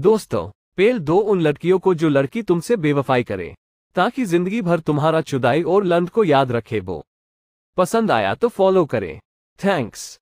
दोस्तों, पेल दो उन लड़कियों को जो लड़की तुमसे बेवफाई करे, ताकि ज़िंदगी भर तुम्हारा चुदाई और लंद को याद रखे वो। पसंद आया तो फॉलो करें। थैंक्स